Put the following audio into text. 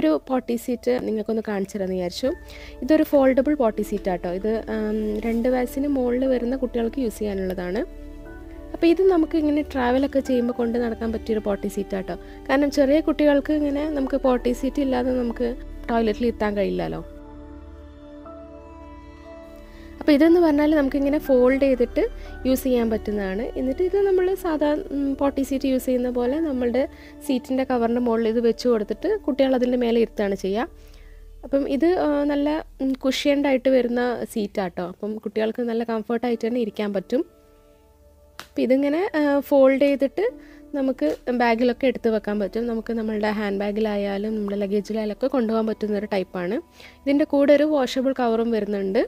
ഒരു പോട്ടി സീറ്റ് നിങ്ങൾക്കൊന്ന് കാണിച്ചു തരാമെന്ന് വിചാരിച്ചു. ഇതൊരു ഫോൾഡബിൾ പോട്ടി സീറ്റ് ആട്ടോ. ഇത് രണ്ട് വയസ്സിന് മുകളിൽ വരുന്ന കുട്ടികൾക്ക് യൂസ് ചെയ്യാനുള്ളതാണ്. അപ്പോൾ ഇത് നമുക്ക് ഇങ്ങനെ ട്രാവലൊക്കെ ചെയ്യുമ്പോൾ കൊണ്ട് നടക്കാൻ പറ്റിയൊരു പോട്ടി സീറ്റ് ആട്ടോ. കാരണം ചെറിയ കുട്ടികൾക്ക് ഇങ്ങനെ നമുക്ക് പോട്ടി സീറ്റ് ഇല്ലാതെ നമുക്ക് ടോയ്ലറ്റിൽ എത്താൻ കഴിയില്ലല്ലോ. അപ്പോൾ ഇതെന്ന് പറഞ്ഞാൽ നമുക്കിങ്ങനെ ഫോൾഡ് ചെയ്തിട്ട് യൂസ് ചെയ്യാൻ പറ്റുന്നതാണ്. എന്നിട്ട് ഇത് നമ്മൾ സാധാ പോട്ടി സീറ്റ് യൂസ് ചെയ്യുന്ന പോലെ നമ്മളുടെ സീറ്റിന്റെ കവറിന്റെ മുകളിൽ ഇത് വെച്ച് കൊടുത്തിട്ട് കുട്ടികൾ അതിന്റെ മേലെ ഇരുത്താണ് ചെയ്യുക അപ്പം ഇത് നല്ല കുഷ്യൻഡായിട്ട് വരുന്ന സീറ്റാട്ടോ അപ്പം കുട്ടികൾക്ക് നല്ല കംഫർട്ടായിട്ട് തന്നെ ഇരിക്കാൻ പറ്റും. അപ്പം ഇതിങ്ങനെ ഫോൾഡ് ചെയ്തിട്ട് നമുക്ക് ബാഗിലൊക്കെ എടുത്ത് വെക്കാൻ പറ്റും. നമുക്ക് നമ്മളുടെ ഹാൻഡ് ബാഗിലായാലും നമ്മുടെ ലഗേജിലായാലും ഒക്കെ കൊണ്ടുപോകാൻ പറ്റുന്ന ഒരു ടൈപ്പാണ് ഇതിന്റെ കൂടെ ഒരു വാഷബിൾ കവറും വരുന്നുണ്ട്.